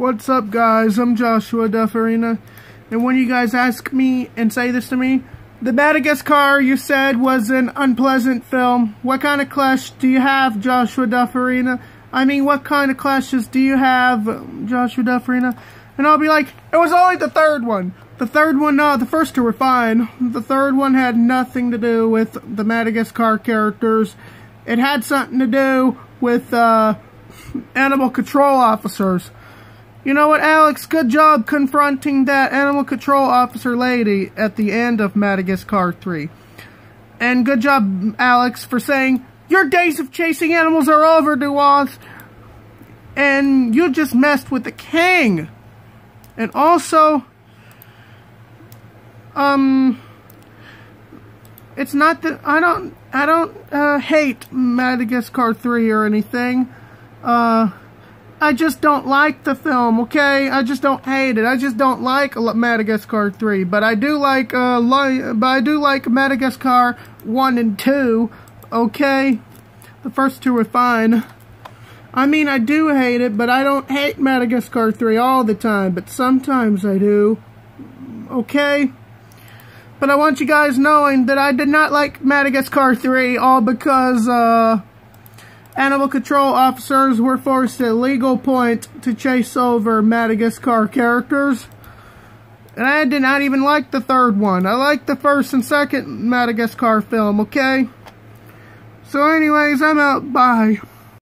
What's up, guys? I'm Joshua Dufurrena. And when you guys ask me and say this to me, the Madagascar you said was an unpleasant film. What kind of clash do you have, Joshua Dufurrena? I mean, what kind of clashes do you have, Joshua Dufurrena? And I'll be like, it was only the third one. The third one, no, the first two were fine. The third one had nothing to do with the Madagascar characters. It had something to do with, uh, animal control officers. You know what, Alex? Good job confronting that animal control officer lady at the end of Madagascar 3. And good job, Alex, for saying, Your days of chasing animals are over, DuBois. And you just messed with the king. And also, um, it's not that I don't, I don't, uh, hate Madagascar 3 or anything. Uh, I just don't like the film, okay? I just don't hate it. I just don't like Madagascar 3, but I do like, uh, but I do like Madagascar 1 and 2, okay? The first two are fine. I mean, I do hate it, but I don't hate Madagascar 3 all the time, but sometimes I do, okay? But I want you guys knowing that I did not like Madagascar 3 all because, uh, Animal control officers were forced at legal point to chase over Madagascar characters. And I did not even like the third one. I liked the first and second Madagascar film, okay? So anyways, I'm out. Bye.